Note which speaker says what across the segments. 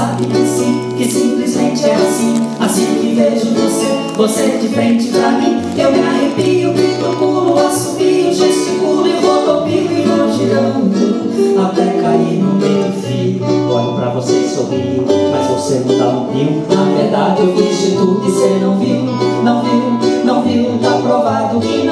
Speaker 1: sabe que sim, que simplesmente é assim. Assim que vejo você, você de frente pra mim. Eu me arrepio, grito, pulo, assobio, gesticulo e rodopio E vou girando até cair no meio fio. Olho pra você e sorrio, mas você não dá um pio. Na verdade eu fiz de tudo e você não viu, não viu, não viu Tá provado que não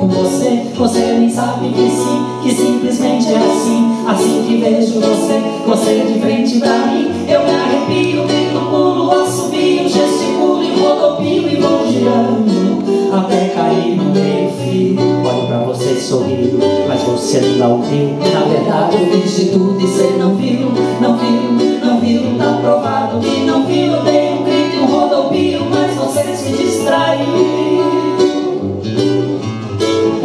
Speaker 1: com você. Você nem sabe que sim, que simplesmente é assim, assim que vejo você, você de frente pra mim. Eu me arrepio, grito, pulo, assobio, gesticulo e rodopio e vou girando até cair no meio fio. Olho pra você sorrindo, mas você não ouviu. Na verdade eu fiz de tudo e você não viu, não viu, não viu. Tá provado que não viu, dei um grito e um rodopio, mas você se distrai.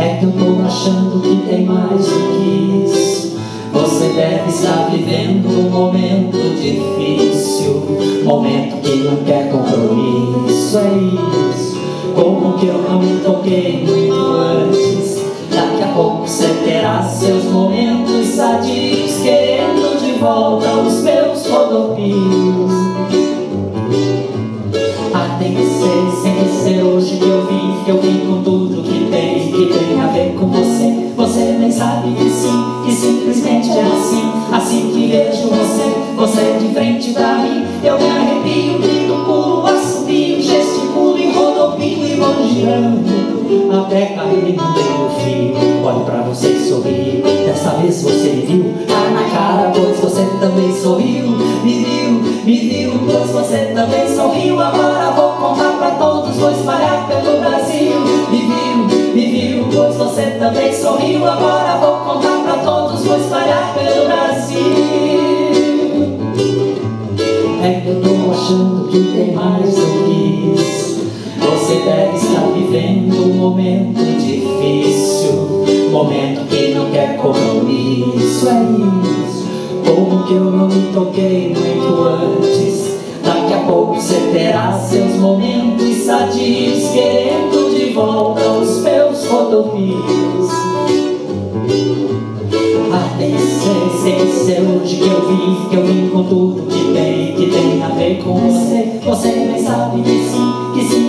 Speaker 1: É que eu tô achando que tem mais do que isso. Você deve estar vivendo um momento difícil, momento que não quer compromisso. É isso. Como que eu não me toquei muito antes? Daqui a pouco você terá seus momentos sadios, querendo de volta os meus rodopios. Ah, tem que ser, tem que ser hoje você, de frente pra mim. Eu me arrepio, grito, pulo, assobio, gesticulo e rodopio e vou girando até cair no meio fio. Olho pra você e sorrio, dessa vez você me viu, tá na cara, pois você também sorriu, me viu, me viu, pois você também sorriu. Agora vou contar pra todos, vou espalhar pelo Brasil. Me viu, me viu, pois você também sorriu. Agora vou contar Estar vivendo um momento difícil, momento que não quer compromisso. É isso. Como que eu não me toquei muito antes? Daqui a pouco você terá seus momentos sadios, querendo de volta os meus rodovios. Que ser hoje que eu vim, que eu vim com tudo que tem, que tem a ver com você. Você nem sabe que sim, que simplesmente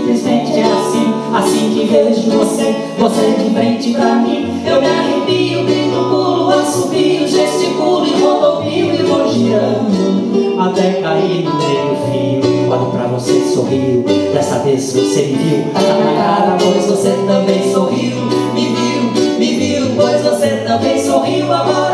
Speaker 1: vejo você, você de frente pra mim. Eu me arrepio, grito, pulo, assobio, gesticulo e rodopio e vou girando até cair no meio fio. Olho pra você sorriu, dessa vez você me viu, na cara, pois você também sorriu, me viu, me viu, pois você também sorriu. Agora